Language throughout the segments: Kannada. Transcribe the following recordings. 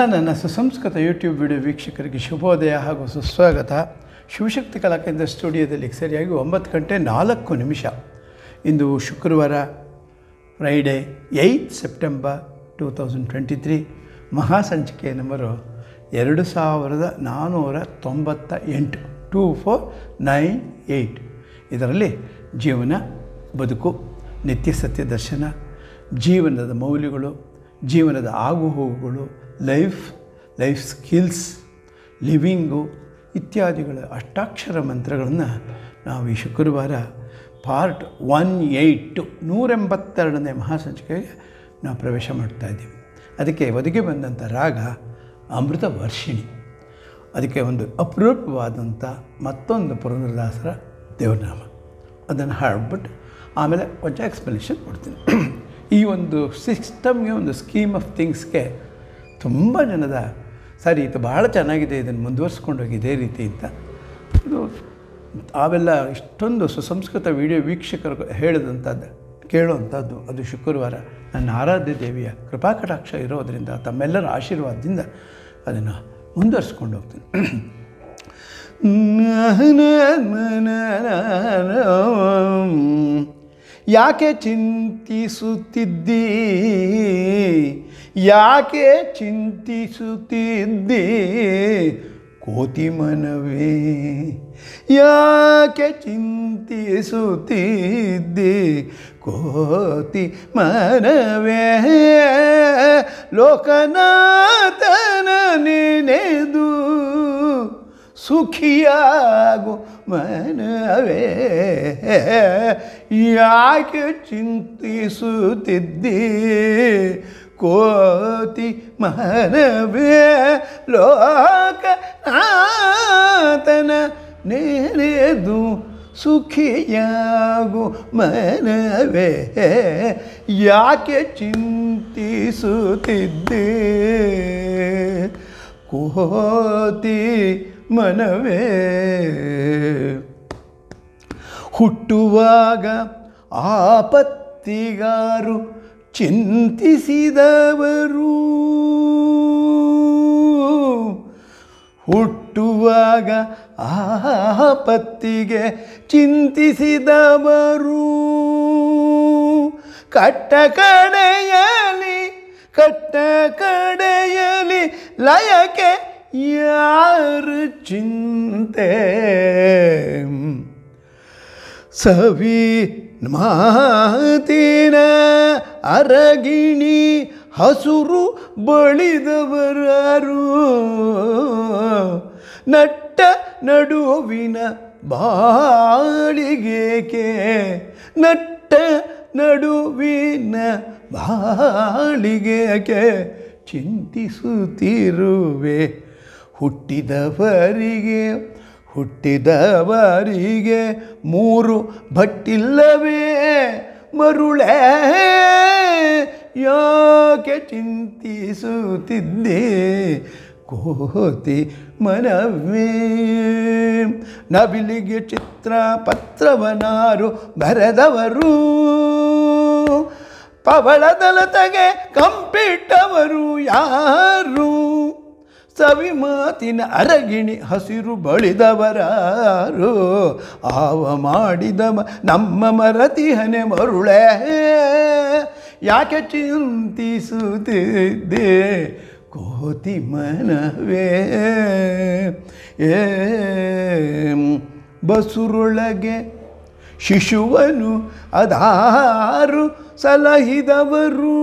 ನನ್ನ ಸುಸಂಸ್ಕೃತ ಯೂಟ್ಯೂಬ್ ವಿಡಿಯೋ ವೀಕ್ಷಕರಿಗೆ ಶುಭೋದಯ ಹಾಗೂ ಸುಸ್ವಾಗತ. ಶಿವಶಕ್ತಿ ಕಲಾಕೇಂದ್ರ ಸ್ಟುಡಿಯೋದಲ್ಲಿ ಸರಿಯಾಗಿ ಒಂಬತ್ತು ಗಂಟೆ ನಾಲ್ಕು ನಿಮಿಷ. ಇಂದು ಶುಕ್ರವಾರ Friday eight September two thousand twenty three ಮಹಾಸಂಚಿಕೆ number ಎರಡು ಸಾವಿರದ ನಾನ್ನೂರ ತೊಂಬತ್ತ ಎಂಟು ಟೂ ಫೋರ್ ನೈನ್ ಏಯ್ಟ್ ಇದರಲ್ಲಿ ಜೀವನ, ಬದುಕು, ನಿತ್ಯ ಸತ್ಯ ದರ್ಶನ, ಜೀವನದ ಮೌಲ್ಯಗಳು, ಜೀವನದ ಆಗುಹೋಗುಗಳು ಲೈಫ್ ಲೈಫ್ ಸ್ಕಿಲ್ಸ್ ಲಿವಿಂಗು ಇತ್ಯಾದಿಗಳ ಅಷ್ಟಾಕ್ಷರ ಮಂತ್ರಗಳನ್ನು ನಾವು ಈ ಶುಕ್ರವಾರ ಪಾರ್ಟ್ ಒನ್ ಏಯ್ಟು ನೂರೆಂಬತ್ತೆರಡನೇ ಮಹಾಸಂಚಿಕೆಗೆ ನಾವು ಪ್ರವೇಶ ಮಾಡ್ತಾ ಇದ್ದೀವಿ. ಅದಕ್ಕೆ ಒದಗಿ ಬಂದಂಥ ರಾಗ ಅಮೃತ ವರ್ಷಿಣಿ. ಅದಕ್ಕೆ ಒಂದು ಅಪರೂಪವಾದಂಥ ಮತ್ತೊಂದು ಪುರಂದ್ರದಾಸರ ದೇವನಾಮ. ಅದನ್ನು ಹಾಡ್ಬಿಟ್ಟು ಆಮೇಲೆ ಕೊಂಚ ಎಕ್ಸ್ಪ್ಲನೇಷನ್ ಕೊಡ್ತೀನಿ. ಈ ಒಂದು ಸಿಸ್ಟಮ್ಗೆ ಒಂದು ಸ್ಕೀಮ್ ಆಫ್ ಥಿಂಗ್ಸ್ಗೆ ತುಂಬ ಜನದ ಸರಿ ಇದು ಭಾಳ ಚೆನ್ನಾಗಿದೆ ಇದನ್ನು ಮುಂದುವರಿಸ್ಕೊಂಡು ಹೋಗಿ ಇದೇ ರೀತಿ ಅಂತ ಇದು ಅವೆಲ್ಲ ಇಷ್ಟೊಂದು ಸುಸಂಸ್ಕೃತ ವಿಡಿಯೋ ವೀಕ್ಷಕರು ಹೇಳಿದಂಥದ್ದು ಕೇಳುವಂಥದ್ದು ಅದು ಶುಕ್ರವಾರ ನನ್ನ ಆರಾಧ್ಯ ದೇವಿಯ ಕೃಪಾಕಟಾಕ್ಷ ಇರೋದರಿಂದ ತಮ್ಮೆಲ್ಲರ ಆಶೀರ್ವಾದದಿಂದ ಅದನ್ನು ಮುಂದುವರಿಸ್ಕೊಂಡು ಹೋಗ್ತೀನಿ ಯಾಕೆ ಚಿಂತಿಸುತ್ತಿದ್ದೀ? ಯಾಕೆ ಚಿಂತಿಸುತ್ತಿದ್ದೀ? ಕೋತಿ ಮನವೇ ಯಾಕೆ ಚಿಂತಿಸುತ್ತಿದ್ದಿ? ಕೋತಿ ಮನವೇ ಲೋಕನಾಥನ ನೆನೆದು ಸುಖಿಯಾಗು ಮನವೇ. ಯಾಕೆ ಚಿಂತಿಸುತ್ತಿದ್ದಿ? ಕೋತಿ ಮನವೇ. ಲೋಕನಾಥನ ನೆನೆದು ಸುಖಿಯಾಗು ಮನವೇ. ಯಾಕೆ ಚಿಂತಿಸುತ್ತಿದ್ದೆ? ಕೋತಿ ಮನವೇ. ಹುಟ್ಟುವಾಗ ಆಪತ್ತಿಗಾರು ಚಿಂತಿಸಿದವರು. ಹುಟ್ಟುವಾಗ ಆಪತ್ತಿಗೆ ಚಿಂತಿಸಿದವರು. ಕಟ್ಟ ಕಡೆಯಲಿ ಕಟ್ಟ ಕಡೆಯಲಿ ಲಯಕ್ಕೆ ಯಾರು ಚಿಂತೆ? ಸವಿ ಮಾತಿನ ಅರಗಿಣಿ ಹಸುರು ಬಳಿದವರಾರು. ನಟ್ಟ ನಡುವಿನ ಬಾಳಿಗೆಕೆ? ನಟ್ಟ ನಡುವಿನ ಬಾಳಿಗೆಕೆ? ಚಿಂತಿಸುತ್ತಿರುವೆ ಹುಟ್ಟಿದವರಿಗೆ ಹುಟ್ಟಿದವರಿಗೆ ಮೂರು ಭಟ್ಟಿಲ್ಲವೇ? ಮರುಳೇ, ಯಾಕೆ ಚಿಂತಿಸುತ್ತಿದ್ದೆ? ಕೋತಿ ಮನವೇ ನವಿಲಿಗೆ ಚಿತ್ರ ಪತ್ರವನಾರು ಬರೆದವರು. ಪವಳದಲತೆಗೆ ಕಂಪಿಟ್ಟವರು ಯಾರು? ಸವಿ ಮಾತಿನ ಅರಗಿಣಿ ಹಸಿರು ಬಳಿದವರಾರು. ಆವ ಮಾಡಿದ ನಮ್ಮ ನಮ್ಮ ಮರತಿಹನೆ ಮರುಳೆ. ಯಾಕೆ ಚಿಂತಿಸುತ್ತಿದ್ದೆ ಕೋತಿ ಮನವೇ? ಏ, ಬಸುರೊಳಗೆ ಶಿಶುವನು ಅದಾರು ಸಲಹಿದವರು.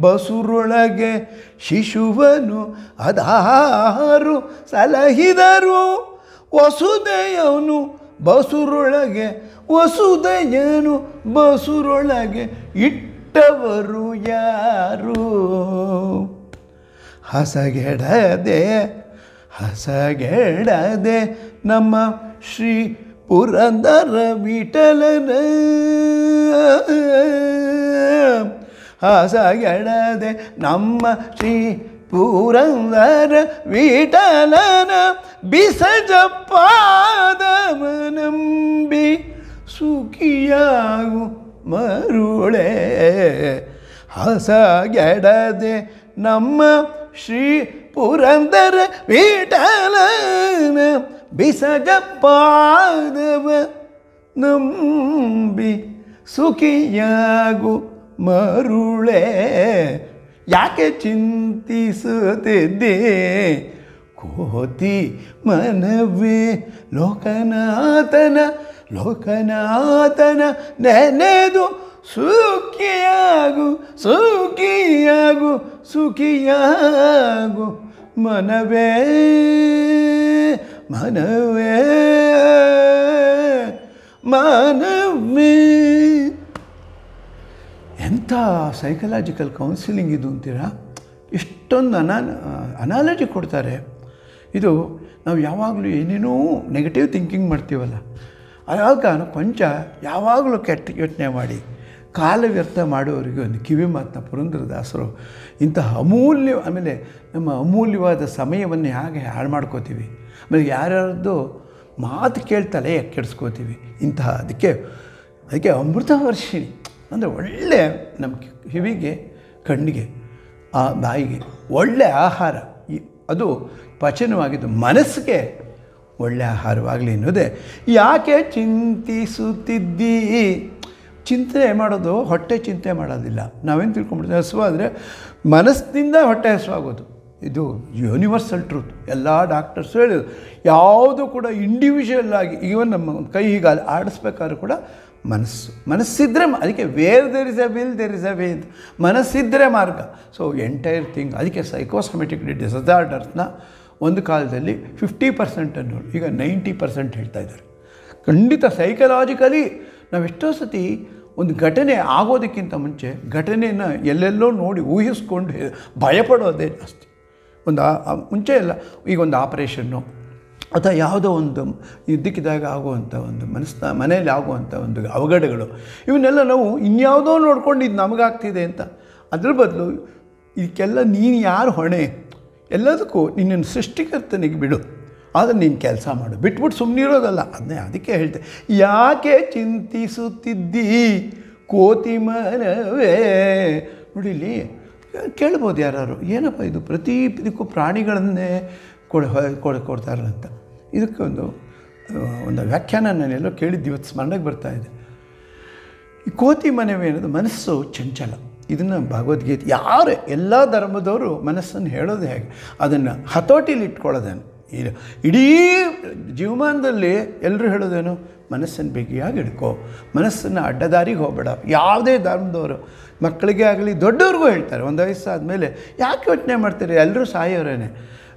ಬಸುರೊಳಗೆ ಶಿಶುವನು ಅದಾರು ಸಲಹಿದರು. ವಸುದೆಯವನು ಬಸುರೊಳಗೆ ವಸುದೆಯನು ಬಸುರೊಳಗೆ ಇಟ್ಟವರು ಯಾರು? ಹಸಗೆಡದೆ ಹಸಗೆಡದೆ ನಮ್ಮ ಶ್ರೀ ಪುರಂದರ ವಿಠಲನ. ಹಸಗೆಡದೆ ನಮ್ಮ ಶ್ರೀ ಪುರಂದರ ವಿಠಲನ ಬಿಸಜಪಾದಮನಂಬಿ ಸುಖಿಯಾಗು ಮರುಳೆ. ಹಸಗೆಡದೆ ನಮ್ಮ ಶ್ರೀ ಪುರಂದರ ವಿಠಲನ ಬಿಸಜಪ್ಪಾದವ ನಂಬಿ ಸುಖಿಯಾಗು ಮರುಳೆ. ಯಾಕೆ ಚಿಂತಿಸುತ್ತಿದ್ದೆ? ಕೋತಿ ಮನವೇ ಲೋಕನಾಥನ ಲೋಕನಾಥನ ನೆನೆದು ಸುಖಿಯಾಗು ಸುಖಿಯಾಗು ಸುಖಿಯಾಗು ಮನವೇ ಮನವೇ ಮನವೇ. ಎಂಥ ಸೈಕಲಾಜಿಕಲ್ ಕೌನ್ಸಿಲಿಂಗ್ ಇದು ಅಂತೀರಾ? ಇಷ್ಟೊಂದು ಅನಾ ಅನಾಲಜಿ ಕೊಡ್ತಾರೆ. ಇದು ನಾವು ಯಾವಾಗಲೂ ಏನೇನೋ ನೆಗೆಟಿವ್ ಥಿಂಕಿಂಗ್ ಮಾಡ್ತೀವಲ್ಲ ಆಗ ಕೊಂಚ ಯಾವಾಗಲೂ ಕೆಟ್ಟ ಯೋಚನೆ ಮಾಡಿ, ಕಾಲ ವ್ಯರ್ಥ ಮಾಡುವವರಿಗೆ ಒಂದು ಕಿವಿ ಮಾತನ್ನ ಪುರಂದ್ರದಾಸರು ಇಂತಹ ಅಮೂಲ್ಯ, ಆಮೇಲೆ ನಮ್ಮ ಅಮೂಲ್ಯವಾದ ಸಮಯವನ್ನು ಹೇಗೆ ಹಾಳು ಮಾಡ್ಕೋತೀವಿ. ಆಮೇಲೆ ಯಾರ್ಯಾರ್ದು ಮಾತು ಕೇಳ್ತಲೇ ಕೆಡಿಸ್ಕೋತೀವಿ ಇಂತಹ, ಅದಕ್ಕೆ ಅದಕ್ಕೆ ಅಮೃತ ವರ್ಷಿಣಿ ಅಂದರೆ ಒಳ್ಳೆಯ ನಮ್ಮ ಕಿವಿಗೆ, ಕಣ್ಣಿಗೆ, ಆ ಬಾಯಿಗೆ ಒಳ್ಳೆಯ ಆಹಾರ. ಅದು ಪಚನವಾಗಿದ್ದು ಮನಸ್ಸಿಗೆ ಒಳ್ಳೆಯ ಆಹಾರವಾಗಲಿ ಅನ್ನೋದೇ. ಯಾಕೆ ಚಿಂತಿಸುತ್ತಿದ್ದೀ? ಚಿಂತನೆ ಮಾಡೋದು ಹೊಟ್ಟೆ ಚಿಂತೆ ಮಾಡೋದಿಲ್ಲ. ನಾವೇನು ತಿಳ್ಕೊಂಬಿಡ್ತೀವಿ ಹಸುವಾದರೆ ಮನಸ್ಸಿನಿಂದ ಹೊಟ್ಟೆ ಹಸುವಾಗೋದು. ಇದು ಯೂನಿವರ್ಸಲ್ ಟ್ರೂತ್ ಎಲ್ಲ ಡಾಕ್ಟರ್ಸ್ ಹೇಳಿದ್ರು. ಯಾವುದು ಕೂಡ ಇಂಡಿವಿಜುವಲ್ ಆಗಿ, ಈವನ್ ನಮ್ಮ ಕೈ ಹೀಗೆ ಆಡಿಸ್ಬೇಕಾದ್ರೂ ಕೂಡ ಮನಸ್ಸು. ಮನಸ್ಸಿದ್ದರೆ ಅದಕ್ಕೆ where there is a will there is a way ಅಂತ. ಮನಸ್ಸಿದ್ದರೆ ಮಾರ್ಗ. ಸೊ ಎಂಟೈರ್ ಥಿಂಗ್ ಅದಕ್ಕೆ ಸೈಕೋಸಮೆಟಿಕ್ ಡಿಸಾರ್ಡರ್ಸ್ನ ಒಂದು ಕಾಲದಲ್ಲಿ ಫಿಫ್ಟಿ ಪರ್ಸೆಂಟ್ ಅನ್ನೋರು ಈಗ ನೈಂಟಿ ಪರ್ಸೆಂಟ್ ಹೇಳ್ತಾ ಇದ್ದಾರೆ. ಖಂಡಿತ ಸೈಕಲಾಜಿಕಲಿ ನಾವೆಷ್ಟೋ ಸತಿ ಒಂದು ಘಟನೆ ಆಗೋದಕ್ಕಿಂತ ಮುಂಚೆ ಘಟನೆಯನ್ನ ಎಲ್ಲೆಲ್ಲೋ ನೋಡಿ ಊಹಿಸ್ಕೊಂಡು ಭಯಪಡೋದೇ ಜಾಸ್ತಿ. ಒಂದು ಮುಂಚೆ ಎಲ್ಲ, ಈಗ ಒಂದು ಆಪರೇಷನ್ನು ಅಥವಾ ಯಾವುದೋ ಒಂದು ಇದ್ದಕ್ಕಿದ್ದಾಗ ಆಗುವಂಥ ಒಂದು ಮನಸ್ಸಿನ ಮನೆಯಲ್ಲಿ ಆಗುವಂಥ ಒಂದು ಅವಘಡಗಳು, ಇವನ್ನೆಲ್ಲ ನಾವು ಇನ್ಯಾವುದೋ ನೋಡ್ಕೊಂಡು ಇದು ನಮಗಾಗ್ತಿದೆ ಅಂತ. ಅದ್ರ ಬದಲು ಇದಕ್ಕೆಲ್ಲ ನೀನು ಯಾರು ಹೊಣೆ? ಎಲ್ಲದಕ್ಕೂ ನಿನ್ನನ್ನು ಸೃಷ್ಟಿಕರ್ತನಿಗೆ ಬಿಡು. ಆದರೆ ನೀನು ಕೆಲಸ ಮಾಡು. ಬಿಟ್ಬಿಟ್ಟು ಸುಮ್ಮನಿರೋದಲ್ಲ ಅದನ್ನೇ ಅದಕ್ಕೆ ಹೇಳ್ತೆ ಯಾಕೆ ಚಿಂತಿಸುತ್ತಿದ್ದೀ? ಕೋತಿ ಮನವೇ ನೋಡಿಲಿ ಕೇಳ್ಬೋದು ಯಾರು ಏನಪ್ಪ ಇದು? ಪ್ರತಿ ಇದಕ್ಕೂ ಪ್ರಾಣಿಗಳನ್ನೇ ಕೊಡ ಕೊಡ ಕೊಡ್ತಾರಲ್ಲ ಅಂತ. ಇದಕ್ಕೆ ಒಂದು ಒಂದು ವ್ಯಾಖ್ಯಾನ ನಾನೆಲ್ಲೋ ಕೇಳಿದ್ದು, ಇವತ್ತು ಸ್ಮರಣೆಗೆ ಬರ್ತಾ ಇದೆ. ಈ ಕೋತಿ ಮನವಿ ಅನ್ನೋದು ಮನಸ್ಸು ಚಂಚಲ. ಇದನ್ನು ಭಗವದ್ಗೀತೆ, ಯಾರು ಎಲ್ಲ ಧರ್ಮದವರು ಮನಸ್ಸನ್ನು ಹೇಳೋದು ಹೇಗೆ. ಅದನ್ನು ಹತೋಟಿಲಿ ಇಟ್ಕೊಳ್ಳೋದೇನು? ಇದು ಇಡೀ ಜೀವಮಾನದಲ್ಲಿ ಎಲ್ಲರೂ ಹೇಳೋದೇನು? ಮನಸ್ಸನ್ನು ಬಿಗಿಯಾಗಿ ಹಿಡ್ಕೋ. ಮನಸ್ಸನ್ನು ಅಡ್ಡದಾರಿಗೆ ಹೋಗಬೇಡ. ಯಾವುದೇ ಧರ್ಮದವರು, ಮಕ್ಕಳಿಗೆ ಆಗಲಿ, ದೊಡ್ಡವ್ರಿಗೂ ಹೇಳ್ತಾರೆ. ಒಂದು ವಯಸ್ಸಾದಮೇಲೆ ಯಾಕೆ ಯೋಚನೆ ಮಾಡ್ತೀರಿ? ಎಲ್ಲರೂ ಸಾಯೋರೇನೆ.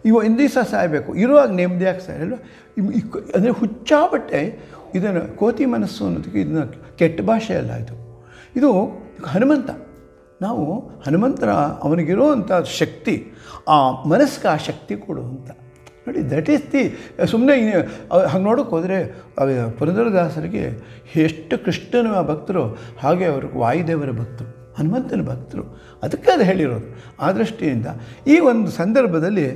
ಇವ ಹಿಂದಿ ಸಹ ಸಾಯಬೇಕು. ಇರುವಾಗ ನೆಮ್ಮದಿಯಾಗಿ ಸಾಯಲ್ಲ ಅಂದರೆ ಹುಚ್ಚಾಬಟ್ಟೆ ಇದನ್ನು ಕೋತಿ ಮನಸ್ಸು ಅನ್ನೋದಕ್ಕೆ ಇದನ್ನ ಕೆಟ್ಟ ಭಾಷೆ ಅಲ್ಲ ಇದು. ಇದು ಹನುಮಂತ. ನಾವು ಹನುಮಂತರ ಅವನಿಗಿರುವಂಥ ಶಕ್ತಿ, ಆ ಮನಸ್ಸಿಗೆ ಆ ಶಕ್ತಿ ಕೊಡು ಅಂತ ನೋಡಿ ದಟ್ ಈಸ್ ದಿ ಸುಮ್ಮನೆ ಹಾಗೆ ನೋಡೋಕೆ ಹೋದರೆ ಪುರಂದರದಾಸರಿಗೆ ಎಷ್ಟು ಕೃಷ್ಣನ ಭಕ್ತರು, ಹಾಗೆ ಅವರು ವಾಯುದೇವರ ಭಕ್ತರು, ಹನುಮಂತನ ಭಕ್ತರು. ಅದಕ್ಕೆ ಅದು ಹೇಳಿರೋದು. ಆ ದೃಷ್ಟಿಯಿಂದ ಈ ಒಂದು ಸಂದರ್ಭದಲ್ಲಿ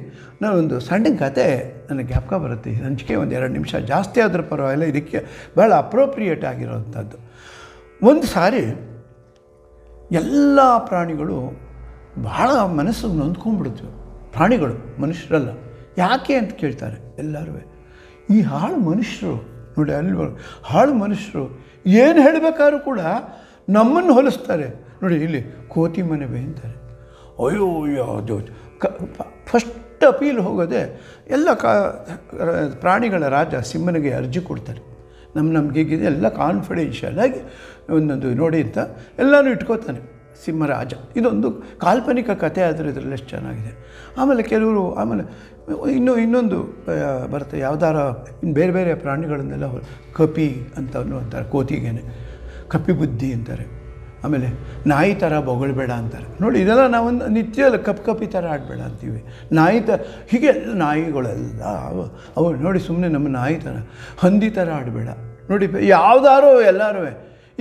ನಾನೊಂದು ಸಣ್ಣ ಕತೆ ನನಗೆ ಜ್ಞಾಪಕ ಬರುತ್ತೆ. ಹಂಚಿಕೆ ಒಂದು ಎರಡು ನಿಮಿಷ ಜಾಸ್ತಿ ಆದರೂ ಪರವಾಗಿಲ್ಲ, ಇದಕ್ಕೆ ಭಾಳ ಅಪ್ರೋಪ್ರಿಯೇಟ್ ಆಗಿರೋವಂಥದ್ದು. ಒಂದು ಸಾರಿ ಎಲ್ಲ ಪ್ರಾಣಿಗಳು ಭಾಳ ಮನಸ್ಸಿಗೆ ನೊಂದ್ಕೊಂಡ್ಬಿಡ್ತವೆ. ಪ್ರಾಣಿಗಳು, ಮನುಷ್ಯರಲ್ಲ. ಯಾಕೆ ಅಂತ ಕೇಳ್ತಾರೆ ಎಲ್ಲರೂ ಈ ಹಾಳು ಮನುಷ್ಯರು, ನೋಡಿ ಅಲ್ಲಿ ಹಾಳು ಮನುಷ್ಯರು ಏನು ಹೇಳಬೇಕಾದ್ರೂ ಕೂಡ ನಮ್ಮನ್ನು ಹೋಲಿಸ್ತಾರೆ. ನೋಡಿ ಇಲ್ಲಿ ಕೋತಿ ಮನೆವೆ ಅಂತಾರೆ. ಅಯ್ಯೋ ಅದು ಕ ಫಸ್ಟ್ ಅಪೀಲ್ ಹೋಗೋದೆ ಎಲ್ಲ ಕಾ ಪ್ರಾಣಿಗಳ ರಾಜ ಸಿಂಹನಿಗೆ ಅರ್ಜಿ ಕೊಡ್ತಾರೆ. ನಮ್ಮ ನಮಗೆ ಎಲ್ಲ ಕಾನ್ಫಿಡೆನ್ಷಿಯಲ್ ಆಗಿ ಒಂದೊಂದು ನೋಡಿ ಅಂತ ಎಲ್ಲನೂ ಇಟ್ಕೋತಾನೆ ಸಿಂಹರಾಜ. ಇದೊಂದು ಕಾಲ್ಪನಿಕ ಕಥೆ ಆದರೆ ಇದರಲ್ಲಿ ಎಷ್ಟು ಚೆನ್ನಾಗಿದೆ. ಆಮೇಲೆ ಕೆಲವರು, ಆಮೇಲೆ ಇನ್ನೂ, ಇನ್ನೊಂದು ಬರುತ್ತೆ, ಯಾವ್ದಾರ ಇನ್ನು ಬೇರೆ ಬೇರೆ ಪ್ರಾಣಿಗಳನ್ನೆಲ್ಲ ಕಪಿ ಅಂತ ಅಂತಾರೆ ಕೋತಿಗೇನೆ ಕಪಿ ಬುದ್ಧಿ ಅಂತಾರೆ. ಆಮೇಲೆ ನಾಯಿ ಥರ ಬೊಗಳ್ಬೇಡ ಅಂತಾರೆ. ನೋಡಿ, ಇದೆಲ್ಲ ನಾವೊಂದು ನಿತ್ಯ ಕಪ್ ಕಪ್ಪಿ ಥರ ಆಡಬೇಡ ಅಂತೀವಿ. ನಾಯಿ ತ, ಹೀಗೆ ನಾಯಿಗಳೆಲ್ಲ, ಅವು ನೋಡಿ ಸುಮ್ಮನೆ ನಮ್ಮ ನಾಯಿ ಥರ ಹಂದಿ ಥರ ಆಡಬೇಡ. ನೋಡಿ ಯಾವ್ದಾರೋ ಎಲ್ಲರೂ,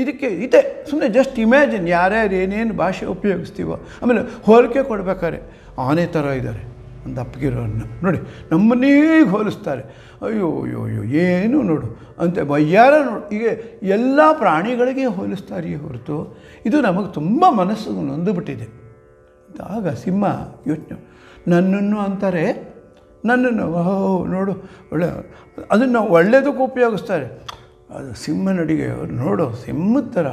ಇದಕ್ಕೆ, ಇದೆ ಸುಮ್ಮನೆ ಜಸ್ಟ್ ಇಮ್ಯಾಜಿನ್ ಯಾರ್ಯಾರು ಏನೇನು ಭಾಷೆ ಉಪಯೋಗಿಸ್ತೀವೋ. ಆಮೇಲೆ ಹೋಲಿಕೆ ಕೊಡ್ಬೇಕಾದ್ರೆ ಆನೆ ಥರ ಇದ್ದಾರೆ ಒಂದು ಅಪ್ಪಗಿರೋರನ್ನ ನೋಡಿ, ನಮ್ಮನ್ನೇ ಹೋಲಿಸ್ತಾರೆ. ಅಯ್ಯೋ ಅಯ್ಯೋ ಅಯ್ಯೋ, ಏನು ನೋಡು ಅಂತ ಬಯ್ಯಾರ ನೋಡು. ಈಗ ಎಲ್ಲ ಪ್ರಾಣಿಗಳಿಗೆ ಹೋಲಿಸ್ತಾರೆಯೇ ಹೊರತು ಇದು ನಮಗೆ ತುಂಬ ಮನಸ್ಸು ನೊಂದುಬಿಟ್ಟಿದೆ ಆಗ ಸಿಂಹ ಯೋಚನೆ, ನನ್ನನ್ನು ಅಂತಾರೆ, ನನ್ನನ್ನು, ಓಹೋ, ನೋಡು, ಒಳ್ಳೆ, ಅದನ್ನು ಒಳ್ಳೆಯದಕ್ಕೂ ಉಪಯೋಗಿಸ್ತಾರೆ. ಅದು ಸಿಂಹನಡಿಗೆ ಅವ್ರು ನೋಡು ಸಿಂಹದ ಥರ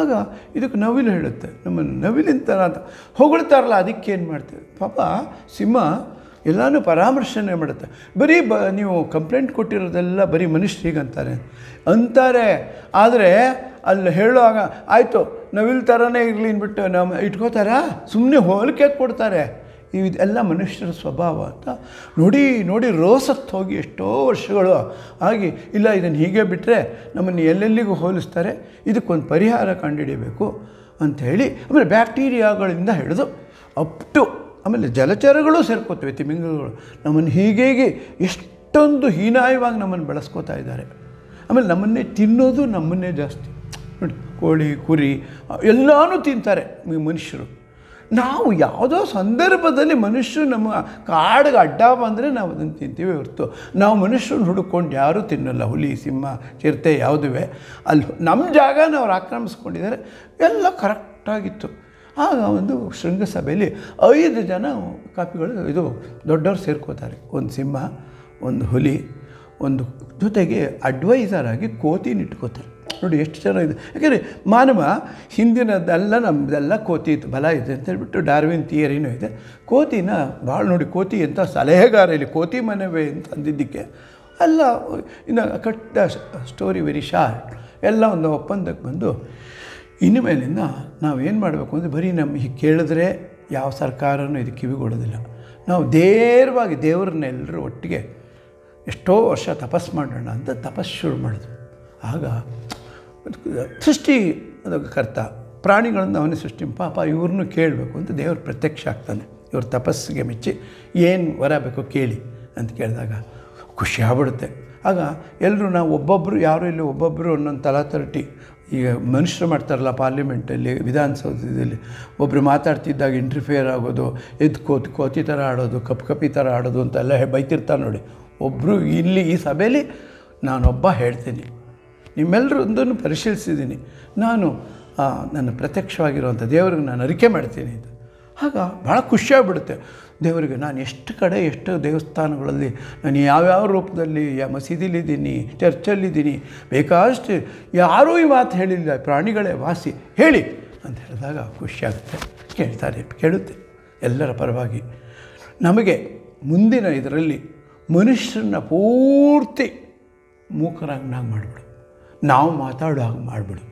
ಆಗ ಇದಕ್ಕೆ ನವಿಲು ಹೇಳುತ್ತೆ, ನಮ್ಮನ್ನು ನವಿಲಿನ ಥರ ಅಂತ ಹೊಗಳ್ತಾರಲ್ಲ ಅದಕ್ಕೇನು ಮಾಡ್ತೀವಿ ಪಾಪ, ಸಿಂಹ ಎಲ್ಲನೂ ಪರಾಮರ್ಶನೆ ಮಾಡುತ್ತೆ. ಬರೀ ಬ, ನೀವು ಕಂಪ್ಲೇಂಟ್ ಕೊಟ್ಟಿರೋದೆಲ್ಲ ಬರೀ ಮನುಷ್ಯ ಹೀಗಂತಾರೆ. ಅಂತಾರೆ, ಆದರೆ ಅಲ್ಲಿ ಹೇಳುವಾಗ, ಆಯಿತು ನವಿಲ್ ಥರನೇ ಇರಲಿ ಅಂದ್ಬಿಟ್ಟು ನಮ್ಮ ಇಟ್ಕೋತಾರಾ? ಸುಮ್ಮನೆ ಹೋಲಿಕೆ ಕೊಡ್ತಾರೆ ಇದೆಲ್ಲ ಮನುಷ್ಯರ ಸ್ವಭಾವ ಅಂತ. ನೋಡಿ ನೋಡಿ ರೋಸತ್ತು ಹೋಗಿ ಎಷ್ಟೋ ವರ್ಷಗಳು ಆಗಿ, ಇಲ್ಲ ಇದನ್ನು ಹೀಗೆ ಬಿಟ್ಟರೆ ನಮ್ಮನ್ನು ಎಲ್ಲೆಲ್ಲಿಗೂ ಹೋಲಿಸ್ತಾರೆ? ಇದಕ್ಕೊಂದು ಪರಿಹಾರ ಕಂಡುಹಿಡಿಯಬೇಕು ಅಂಥೇಳಿ ಆಮೇಲೆ ಬ್ಯಾಕ್ಟೀರಿಯಾಗಳಿಂದ ಹಿಡಿದು ಅಪ್ ಟು ಆಮೇಲೆ ಜಲಚರಗಳು ಸೇರ್ಕೋತವೆ, ತಿಮಿಂಗಲಗಳು. ನಮ್ಮನ್ನು ಹೀಗೆ ಎಷ್ಟೊಂದು ಹೀನಾಯವಾಗಿ ನಮ್ಮನ್ನು ಬೆಳೆಸ್ಕೋತಾ ಇದ್ದಾರೆ. ಆಮೇಲೆ ನಮ್ಮನ್ನೇ ತಿನ್ನೋದು ನಮ್ಮನ್ನೇ ಜಾಸ್ತಿ. ನೋಡಿ, ಕೋಳಿ, ಕುರಿ ಎಲ್ಲನೂ ತಿಂತಾರೆ ಮನುಷ್ಯರು. ನಾವು ಯಾವುದೋ ಸಂದರ್ಭದಲ್ಲಿ ಮನುಷ್ಯರು ನಮ್ಮ ಕಾಡಿಗೆ ಅಡ್ಡ ಬಂದರೆ ನಾವು ಅದನ್ನು ತಿಂತೀವಿ ಹೊರತು. ನಾವು ಮನುಷ್ಯರನ್ನ ಹುಡುಕೊಂಡು ಯಾರೂ ತಿನ್ನಲ್ಲ. ಹುಲಿ, ಸಿಂಹ, ಚಿರತೆ ಯಾವುದುವೆ. ಅಲ್ಲಿ ನಮ್ಮ ಜಾಗನ ಅವ್ರು ಆಕ್ರಮಿಸ್ಕೊಂಡಿದ್ದಾರೆ. ಎಲ್ಲ ಕರೆಕ್ಟಾಗಿತ್ತು ಆಗ ಒಂದು ಶೃಂಗಸಭೆಯಲ್ಲಿ ಐದು ಜನ ಕಾಪಿಗಳು ಇದು ದೊಡ್ಡವ್ರು ಸೇರ್ಕೋತಾರೆ. ಒಂದು ಸಿಂಹ, ಒಂದು ಹುಲಿ, ಒಂದು ಜೊತೆಗೆ ಅಡ್ವೈಸರ್ ಆಗಿ ಕೋತಿನ ಇಟ್ಕೋತಾರೆ. ನೋಡಿ ಎಷ್ಟು ಚೆನ್ನಾಗಿದೆ. ಯಾಕೆಂದರೆ ಮಾನವ ಹಿಂದಿನದೆಲ್ಲ ನಮ್ಮದೆಲ್ಲ ಕೋತಿ ಇತ್ತು, ಬಲ ಇದೆ ಅಂತ ಹೇಳ್ಬಿಟ್ಟು ಡಾರ್ವಿನ್ ಥಿಯರಿನೂ ಇದೆ. ಕೋತಿನ ಭಾಳ ನೋಡಿ, ಕೋತಿ ಅಂತ ಸಲಹೆಗಾರ ಇಲ್ಲಿ ಕೋತಿ ಮನವೇ ಅಂತ ಅಂದಿದ್ದಕ್ಕೆ ಎಲ್ಲ ಇನ್ನು ಕಟ್ಟ ಸ್ಟೋರಿ ವೆರಿ ಶಾರ್ಟ್ ಎಲ್ಲ ಒಂದು ಒಪ್ಪಂದಕ್ಕೆ ಬಂದು ಇನ್ನು ಮೇಲಿಂದ ನಾವು ಏನು ಮಾಡಬೇಕು ಅಂದರೆ ಬರೀ ನಮಗೆ ಕೇಳಿದ್ರೆ ಯಾವ ಸರ್ಕಾರನೂ ಇದು ಕಿವಿಗೊಡೋದಿಲ್ಲ. ನಾವು ನೇರವಾಗಿ ದೇವರನ್ನೆಲ್ಲರೂ ಒಟ್ಟಿಗೆ ಎಷ್ಟೋ ವರ್ಷ ತಪಸ್ ಮಾಡೋಣ ಅಂತ ತಪಸ್ ಶುರು ಮಾಡಿದ್ರು ಆಗ ಸೃಷ್ಟಿ ಅದಕ್ಕೆ ಕರ್ತ, ಪ್ರಾಣಿಗಳನ್ನು ಅವನೇ ಸೃಷ್ಟಿ, ಪಾಪ ಇವ್ರನ್ನೂ ಕೇಳಬೇಕು ಅಂತ ದೇವರು ಪ್ರತ್ಯಕ್ಷ ಆಗ್ತಾನೆ. ಇವ್ರ ತಪಸ್ಸಿಗೆ ಮೆಚ್ಚಿ ಏನು ವರ ಬೇಕೋ ಕೇಳಿ ಅಂತ ಕೇಳಿದಾಗ ಖುಷಿ ಆಗ್ಬಿಡುತ್ತೆ. ಆಗ ಎಲ್ಲರೂ ನಾವು ಒಬ್ಬೊಬ್ಬರು ಯಾರು ಇಲ್ಲಿ ಒಬ್ಬೊಬ್ಬರು ಒಂದೊಂದು ತಲಾತರಟಿ ಈಗ ಮನುಷ್ಯರು ಮಾಡ್ತಾರಲ್ಲ ಪಾರ್ಲಿಮೆಂಟಲ್ಲಿ, ವಿಧಾನಸೌಧದಲ್ಲಿ. ಒಬ್ಬರು ಮಾತಾಡ್ತಿದ್ದಾಗ ಇಂಟ್ರಿಫೇರ್ ಆಗೋದು, ಎದ್ದು ಕೋತಿ ಕೋತಿ ಥರ ಆಡೋದು, ಕಪ್, ಕಪಿ ಥರ ಆಡೋದು ಅಂತೆಲ್ಲ ಬೈತಿರ್ತಾರೆ ನೋಡಿ. ಒಬ್ಬರು ಇಲ್ಲಿ ಈ ಸಭೆಯಲ್ಲಿ ನಾನೊಬ್ಬ ಹೇಳ್ತೀನಿ. ನಿಮ್ಮೆಲ್ಲರೊಂದನ್ನು ಪರಿಶೀಲಿಸಿದ್ದೀನಿ. ನಾನು ನನ್ನ ಪ್ರತ್ಯಕ್ಷವಾಗಿರುವಂಥ ದೇವರಿಗೆ ನಾನು ಅರಿಕೆ ಮಾಡ್ತೀನಿ ಅಂತ. ಆಗ ಭಾಳ ಖುಷಿಯಾಗ್ಬಿಡುತ್ತೆ. ದೇವರಿಗೆ ನಾನು ಎಷ್ಟು ಕಡೆ ಎಷ್ಟು ದೇವಸ್ಥಾನಗಳಲ್ಲಿ ನಾನು ಯಾವ್ಯಾವ ರೂಪದಲ್ಲಿ ಯಾ ಮಸೀದಿಲಿದ್ದೀನಿ ಚರ್ಚಲ್ಲಿದ್ದೀನಿ, ಬೇಕಾದಷ್ಟು ಯಾರೂ ಈ ಮಾತು ಹೇಳಿಲ್ಲ, ಪ್ರಾಣಿಗಳೇ ವಾಸಿ, ಹೇಳಿ ಅಂತ ಹೇಳಿದಾಗ ಖುಷಿಯಾಗುತ್ತೆ ಕೇಳ್ತಾರೆ, ಕೇಳುತ್ತೆ. ಎಲ್ಲರ ಪರವಾಗಿ ನಮಗೆ ಮುಂದಿನ ಇದರಲ್ಲಿ ಮನುಷ್ಯರನ್ನ ಪೂರ್ತಿ ಮೂಕರಾಗಿ ಮಾಡಿಬಿಡು. ನಾವು ಮಾತಾಡೋ ಹಾಗೆ ಮಾಡಿಬಿಡು.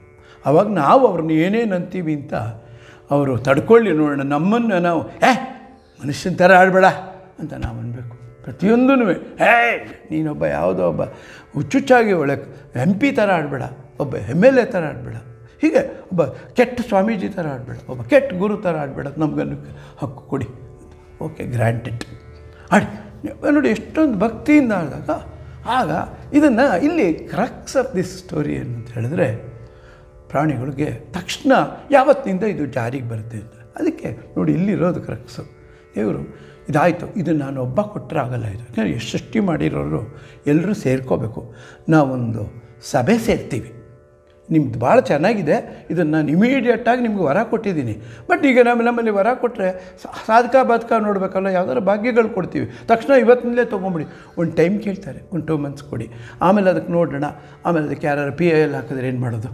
ಅವಾಗ ನಾವು ಅವ್ರನ್ನ ಏನೇನು ಅಂತೀವಿ ಅಂತ ಅವರು ತಡ್ಕೊಳ್ಳಿ ನೋಡೋಣ, ನಮ್ಮನ್ನು ನಾವು, ಏ ಮನುಷ್ಯನ ಥರ ಆಡಬೇಡ ಅಂತ ನಾವು ಅನ್ನಬೇಕು ಪ್ರತಿಯೊಂದೂ ಹೇ ನೀನೊಬ್ಬ ಯಾವುದೋ ಒಬ್ಬ ಹುಚ್ಚುಚ್ಚಾಗಿ ಒಳ್ಳೆ ಎಂ ಪಿ ಥರ ಆಡಬೇಡ, ಒಬ್ಬ ಎಂ ಎಲ್ ಎ ಥರ ಆಡಬೇಡ, ಹೀಗೆ ಒಬ್ಬ ಕೆಟ್ಟ ಸ್ವಾಮೀಜಿ ಥರ ಆಡಬೇಡ, ಒಬ್ಬ ಕೆಟ್ಟ ಗುರು ಥರ ಆಡಬೇಡ, ನಮಗನ್ನು ಹಕ್ಕು ಕೊಡಿ. ಓಕೆ ಗ್ರ್ಯಾಂಟೆಡ್ ಆಡಿ, ನೋಡಿ, ಎಷ್ಟೊಂದು ಭಕ್ತಿಯಿಂದ ಆಡಿದಾಗ ಆಗ ಇದನ್ನು ಇಲ್ಲಿ ಕ್ರಕ್ಸ್ ಆಫ್ ದಿಸ್ ಸ್ಟೋರಿ ಅಂತ ಹೇಳಿದ್ರೆ, ಪ್ರಾಣಿಗಳಿಗೆ ತಕ್ಷಣ ಯಾವತ್ತಿನಿಂದ ಇದು ಜಾರಿಗೆ ಬರುತ್ತೆ ಅಂತ. ಅದಕ್ಕೆ ನೋಡಿ ಇಲ್ಲಿರೋದು ಕ್ರಕ್ಸು. ದೇವರು ಇದಾಯಿತು, ಇದು ನಾನು ಒಬ್ಬ ಕೊಟ್ಟರೆ ಆಗಲ್ಲ ಇದು. ಯಾಕಂದರೆ ಸೃಷ್ಟಿ ಮಾಡಿರೋರು ಎಲ್ಲರೂ ಸೇರ್ಕೋಬೇಕು. ನಾವೊಂದು ಸಭೆ ಸೇರ್ತೀವಿ. ನಿಮ್ದು ಭಾಳ ಚೆನ್ನಾಗಿದೆ, ಇದನ್ನು ನಾನು ಇಮಿಡಿಯೇಟಾಗಿ ನಿಮ್ಗೆ ವರ ಕೊಟ್ಟಿದ್ದೀನಿ. ಬಟ್ ಈಗ ನಮ್ಮ ನಮ್ಮಲ್ಲಿ ವರ ಕೊಟ್ಟರೆ ಸಾಧಕ ಬಾಧಕ ನೋಡಬೇಕಲ್ಲ, ಯಾವ್ದಾದ್ರು ಭಾಗ್ಯಗಳು ಕೊಡ್ತೀವಿ. ತಕ್ಷಣ ಇವತ್ತಿನಲ್ಲೇ ತೊಗೊಂಬಿಡಿ. ಒಂದು ಟೈಮ್ ಕೇಳ್ತಾರೆ, ಒಂದು ಟೂ ಮಂತ್ಸ್ ಕೊಡಿ. ಆಮೇಲೆ ಅದಕ್ಕೆ ನೋಡೋಣ, ಆಮೇಲೆ ಅದಕ್ಕೆ ಯಾರು ಪಿ ಐ ಎಲ್ ಹಾಕಿದ್ರೆ ಏನು ಮಾಡೋದು?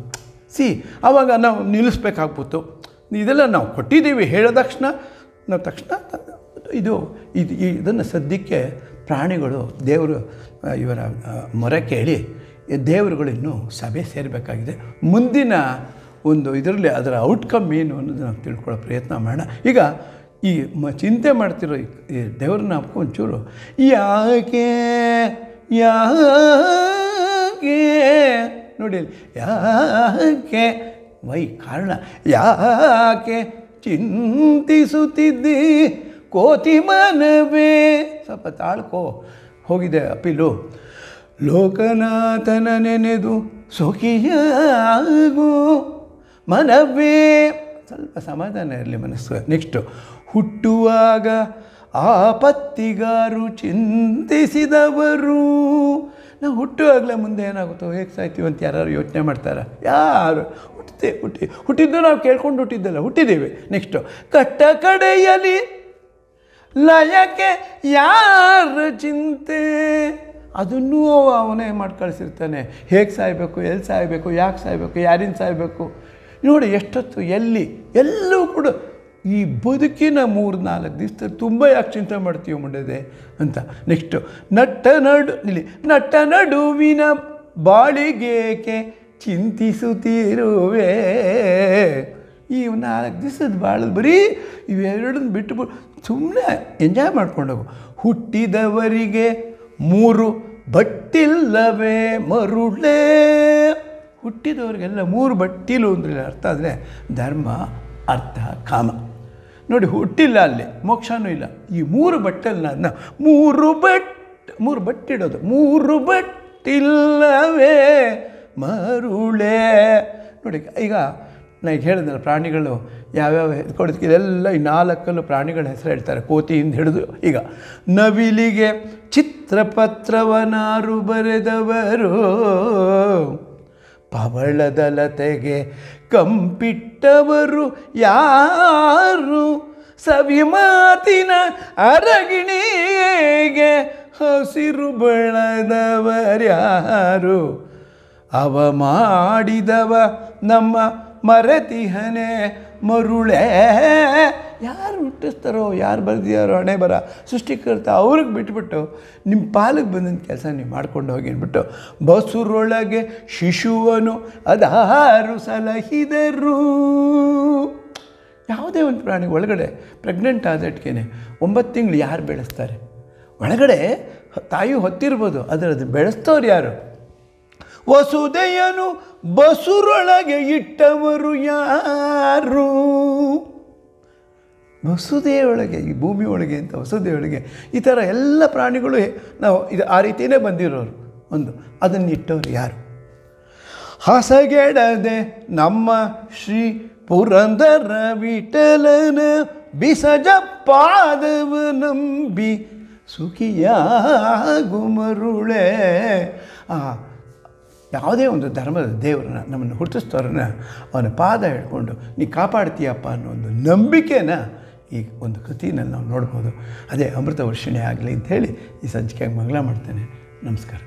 ಸಿ ಆವಾಗ ನಾವು ನಿಲ್ಲಿಸ್ಬೇಕಾಗ್ಬಿಟ್ಟು ಇದೆಲ್ಲ ನಾವು ಕೊಟ್ಟಿದ್ದೀವಿ, ಹೇಳಿದ ತಕ್ಷಣ ನಾವು ತಕ್ಷಣ ಇದು ಇದು ಇದನ್ನು ಸದ್ಯಕ್ಕೆ ಪ್ರಾಣಿಗಳು ದೇವರು ಇವರ ಮೊರೆ ಕೇಳಿ ದೇವರುಗಳಿನ್ನೂ ಸಭೆ ಸೇರಬೇಕಾಗಿದೆ. ಮುಂದಿನ ಒಂದು ಇದರಲ್ಲಿ ಅದರ ಔಟ್ಕಮ್ ಏನು ಅನ್ನೋದು ನಾವು ತಿಳ್ಕೊಳ್ಳೋ ಪ್ರಯತ್ನ ಮಾಡೋಣ. ಈಗ ಈ ಮ, ಚಿಂತೆ ಮಾಡ್ತಿರೋ ಈ ದೇವ್ರನ್ನ ಒಂಚೂರು. ಯಾಕೆ ಯಾಕೆ, ನೋಡಿ ಯಾಕೆ, ವೈ ಕಾರಣ, ಯಾಕೆ ಚಿಂತಿಸುತ್ತಿದ್ದಿ? ಕೋತಿ ಮನವೇ? ಸ್ವಲ್ಪ ತಾಳ್ಕೋ. ಹೋಗಿದೆ ಅಪಿಲು. ಲೋಕನಾಥನ ನೆನೆದು ಸೊಖಿಯಾಗು ಮನವೇ? ಸ್ವಲ್ಪ ಸಮಾಧಾನ ಇರಲಿ ಮನಸ್ಸು. ನೆಕ್ಸ್ಟು ಹುಟ್ಟುವಾಗ ಆಪತ್ತಿಗಾರು ಚಿಂತಿಸಿದವರು. ನಾವು ಹುಟ್ಟುವಾಗಲೇ ಮುಂದೆ ಏನಾಗುತ್ತೋ, ಹೇಗೆ ಸಾಯ್ತೀವಿ ಅಂತ ಯಾರು ಯೋಚನೆ ಮಾಡ್ತಾರೆ? ಯಾರು? ಹುಟ್ಟುತ್ತೆ ಹುಟ್ಟಿ, ಹುಟ್ಟಿದ್ದು ನಾವು ಕೇಳ್ಕೊಂಡು ಹುಟ್ಟಿದ್ದಲ್ಲ, ಹುಟ್ಟಿದ್ದೀವಿ. ನೆಕ್ಸ್ಟು ಕಟ್ಟ ಕಡೆಯಲ್ಲಿ ಲಯಕ್ಕೆ ಯಾರ ಚಿಂತೆ? ಅದನ್ನೂ ಅವನೇ ಮಾಡಿ ಕಳಿಸಿರ್ತಾನೆ. ಹೇಗೆ ಸಾಯಬೇಕು, ಎಲ್ಲಿ ಸಾಯಬೇಕು, ಯಾಕೆ ಸಾಯಬೇಕು, ಯಾರಿಂದ ಸಾಯಬೇಕು? ನೋಡಿ, ಎಷ್ಟೊತ್ತು ಎಲ್ಲಿ, ಎಲ್ಲೂ ಕೂಡ ಈ ಬದುಕಿನ ಮೂರು ನಾಲ್ಕು ದಿವಸ ತುಂಬ ಯಾಕೆ ಚಿಂತೆ ಮಾಡ್ತೀವಿ ಮುಂಡದೆ ಅಂತ. ನೆಕ್ಸ್ಟು ನಟ್ಟ ನಡು, ಇಲ್ಲಿ ನಟ್ಟ ನಡುವಿನ ಬಾಳಿಗೇಕೆ ಚಿಂತಿಸುತ್ತಿರುವೆ? ಈ ನಾಲ್ಕು ದಿವಸದ ಬಾಳದು ಬರೀ ಇವೆರಡನ್ನ ಬಿಟ್ಟು ಸುಮ್ಮನೆ ಎಂಜಾಯ್ ಮಾಡ್ಕೊಂಡೋಗು. ಹುಟ್ಟಿದವರಿಗೆ ಮೂರು ಬಟ್ಟಿಲ್ಲವೇ ಮರುಳೇ? ಹುಟ್ಟಿದವರಿಗೆಲ್ಲ ಮೂರು ಬಟ್ಟಿಲು ಅಂದರೆ ಅರ್ಥ ಆದರೆ ಧರ್ಮ, ಅರ್ಥ, ಕಾಮ. ನೋಡಿ ಹುಟ್ಟಿಲ್ಲ ಅಲ್ಲಿ, ಮೋಕ್ಷನೂ ಇಲ್ಲ. ಈ ಮೂರು ಬಟ್ಟೆಲ್ಲ ಮೂರು ಬಟ್, ಮೂರು ಬಟ್ಟಿಡೋದು ಮೂರು ಬಟ್ಟಿಲ್ಲವೇ ಮರುಳೆ. ನೋಡಿ, ಈಗ ನಾನು ಹೇಳಿದ್ನಲ್ಲ, ಪ್ರಾಣಿಗಳು ಯಾವ್ಯಾವ ಕೊಡೋದಕ್ಕೆ ಇದೆಲ್ಲ ಈ ನಾಲ್ಕಲ್ಲೂ ಪ್ರಾಣಿಗಳ ಹೆಸರು ಹೇಳ್ತಾರೆ, ಕೋತಿಯಿಂದ ಹಿಡಿದು. ಈಗ ನವಿಲಿಗೆ ಚಿತ್ರಪತ್ರವನಾರು ಬರೆದವರು, ಪವಳದ ಲತೆಗೆ ಕಂಪಿಟ್ಟವರು ಯಾರು? ಸವಿಮಾತಿನ ಅರಗಿಣಿಗೆ ಹಸಿರು ಬೆಳೆದವರ್ಯಾರು ಅವ ಮಾಡಿದವ ನಮ್ಮ ಮರತಿಹನೆ ಮರುಳೆ ಯಾರು ಹುಟ್ಟಿಸ್ತಾರೋ, ಯಾರು ಬರೆದಿಯಾರೋ ಹಣೆ ಬರ ಸೃಷ್ಟಿಕರ್ತ ಅವ್ರಿಗೆ ಬಿಟ್ಬಿಟ್ಟು ನಿಮ್ಮ ಪಾಲಿಗೆ ಬಂದಂಥ ಕೆಲಸ ನೀವು ಮಾಡ್ಕೊಂಡು ಹೋಗಿ ಅಂದ್ಬಿಟ್ಟು ಬಸುರೊಳಗೆ ಶಿಶುವನು ಅದಾರು ಸಲಹಿದರು. ಯಾವುದೇ ಒಂದು ಪ್ರಾಣಿ ಒಳಗಡೆ ಪ್ರೆಗ್ನೆಂಟ್ ಆದಟ್ಕೇನೆ ಒಂಬತ್ತು ತಿಂಗಳು ಯಾರು ಬೆಳೆಸ್ತಾರೆ? ಒಳಗಡೆ ತಾಯಿ ಹೊತ್ತಿರ್ಬೋದು ಆದರೆ ಅದು ಬೆಳೆಸ್ತವ್ರು ಯಾರು? ವಸುದೆಯನು ಬಸುರೊಳಗೆ ಇಟ್ಟವರು ಯಾರು? ವಸುದೆಯೊಳಗೆ ಈ ಭೂಮಿ ಒಳಗೆ ಅಂತ ಒಳಗೆ ಈ ಥರ ಎಲ್ಲ ಪ್ರಾಣಿಗಳು ನಾವು ಇದು ಆ ರೀತಿಯೇ ಬಂದಿರೋರು. ಒಂದು, ಅದನ್ನು ಇಟ್ಟವರು ಯಾರು? ಹಸಗೆಡದೆ ನಮ್ಮ ಶ್ರೀ ಪುರಂದರ ವಿಠಲನ ಬಿಸಜ ಪಾದವ ನಂಬಿ ಸುಖಿಯ ಗುಮರುಳೆ. ಆ, ಯಾವುದೇ ಒಂದು ಧರ್ಮದ ದೇವರನ್ನ, ನಮ್ಮನ್ನು ಹುಟ್ಟಿಸ್ತವ್ರನ್ನ ಅವನ ಪಾದ ಹಿಡ್ಕೊಂಡು, ನೀ ಕಾಪಾಡ್ತೀಯಪ್ಪ ಅನ್ನೋ ಒಂದು ನಂಬಿಕೆನ ಈ ಒಂದು ಕೃತಿನಲ್ಲಿ ನಾವು ನೋಡ್ಬೋದು. ಅದೇ ಅಮೃತ ವರ್ಷಣೆ ಆಗಲಿ ಅಂತ ಹೇಳಿ ಈ ಸಂಚಿಕೆಗೆ ಮಂಗಳ ಮಾಡ್ತೇನೆ. ನಮಸ್ಕಾರ.